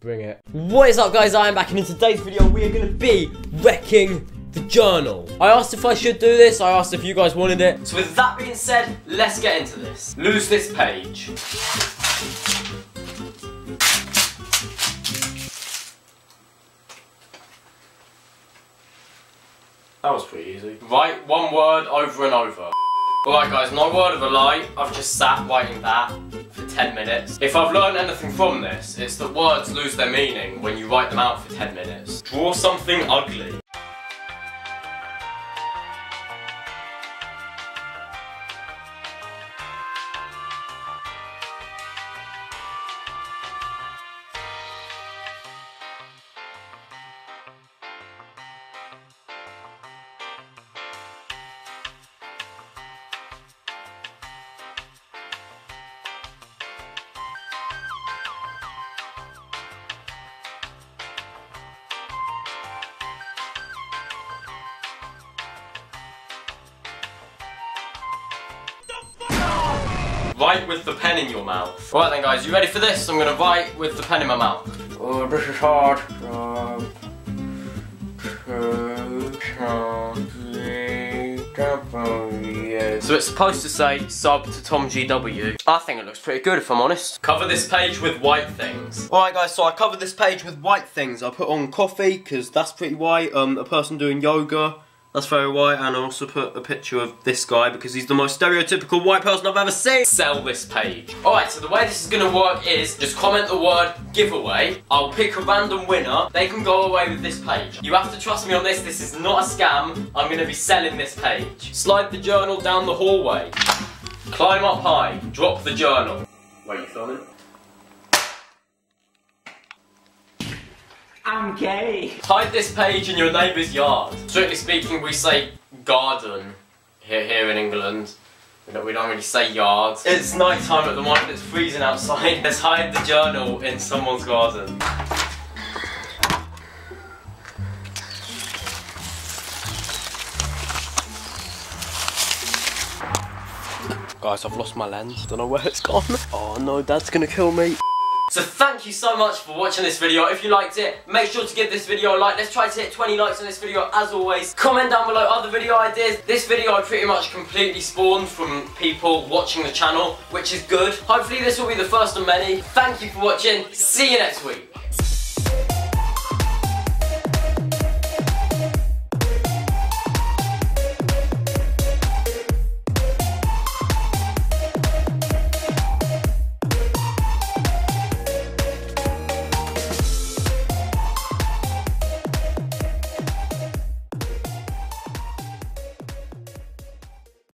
Bring it. What is up guys, I am back and in today's video we are going to be wrecking the journal. I asked if I should do this, I asked if you guys wanted it. So with that being said, let's get into this. Lose this page. That was pretty easy. Write one word over and over. Alright guys, no word of a lie, I've just sat writing that for 10 minutes. If I've learned anything from this, it's that words lose their meaning when you write them out for 10 minutes. Draw something ugly. Write with the pen in your mouth. Alright then guys, you ready for this? I'm gonna write with the pen in my mouth. Oh, this is hard. So it's supposed to say sub to Tom GW. I think it looks pretty good if I'm honest. Cover this page with white things. Alright guys, so I covered this page with white things. I put on coffee, because that's pretty white. Um, a person doing yoga. That's very white, and I also put a picture of this guy because he's the most stereotypical white person I've ever seen. Sell this page. Alright, so the way this is gonna work is just comment the word giveaway. I'll pick a random winner. They can go away with this page. You have to trust me on this. This is not a scam. I'm gonna be selling this page. Slide the journal down the hallway. Climb up high. Drop the journal. Wait, you filming? I'm gay. Hide this page in your neighbour's yard. Strictly speaking, we say garden here, here in England. We don't, we don't really say yard. It's night time at the moment, it's freezing outside. Let's hide the journal in someone's garden. Guys, I've lost my lens. Don't know where it's gone. Oh no, Dad's gonna kill me. So thank you so much for watching this video. If you liked it, make sure to give this video a like. Let's try to hit 20 likes on this video as always. Comment down below other video ideas. This video I pretty much completely spawned from people watching the channel, which is good. Hopefully this will be the first of many. Thank you for watching. See you next week.